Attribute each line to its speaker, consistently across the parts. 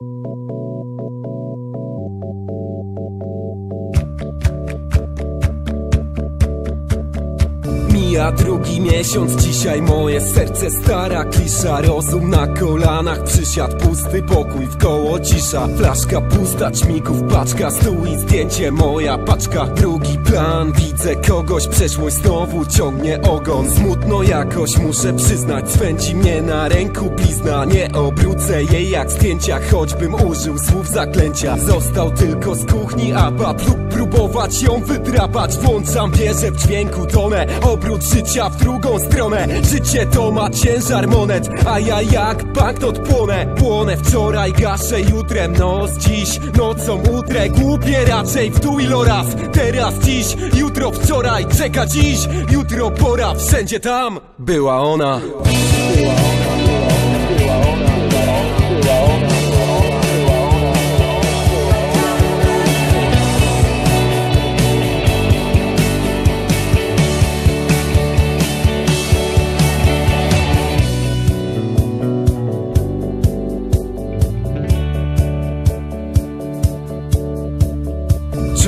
Speaker 1: Thank you. Drugi miesiąc, dzisiaj moje serce stara klisza Rozum na kolanach, przysiad pusty pokój, w koło cisza Flaszka pusta, ćmików paczka, stół i zdjęcie moja paczka. Drugi plan, widzę kogoś, przeszłość znowu ciągnie ogon. Smutno jakoś muszę przyznać, swędzi mnie na ręku blizna. Nie obrócę jej jak zdjęcia, choćbym użył słów zaklęcia. Został tylko z kuchni abab lub próbować ją wydrapać. Włączam wieżę w dźwięku tonę Obrót życia w drugą stronę. Życie to ma ciężar monet A ja jak banknot płonę Płonę wczoraj, gaszę jutrem Noc dziś, nocą utrę. Głupie raczej w tu iloraz Teraz, dziś, jutro, wczoraj Czeka dziś, jutro, pora Wszędzie tam. Była ona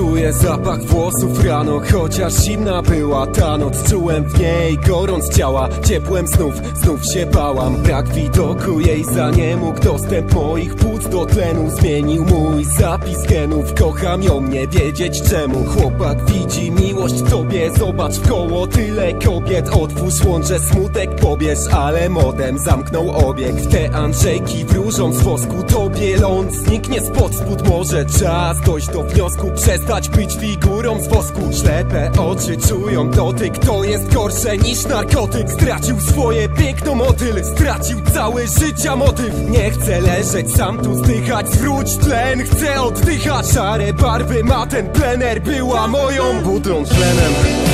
Speaker 1: do Czuję zapach włosów rano Chociaż zimna była ta noc. Czułem w niej gorąc ciała Ciepłem snów, znów się bałam. Brak widoku jej za nie mógł Dostęp moich płuc do tlenu Zmienił mój zapis genów. Kocham ją, nie wiedzieć czemu. Chłopak widzi miłość w tobie Zobacz w koło tyle kobiet. Otwórz łącze smutek pobierz Ale modem zamknął obieg. Te Andrzejki wróżą z wosku Tobie ląd zniknie spod spód. Może czas dojść do wniosku Przestać być figurą z wosku. Ślepe oczy czują dotyk To jest gorsze niż narkotyk. Stracił swoje piękno motyl Stracił całe życia motyw. Nie chcę leżeć sam tu zdychać Zwróć tlen, chcę oddychać. Szare barwy ma ten plener Była moją budą tlenem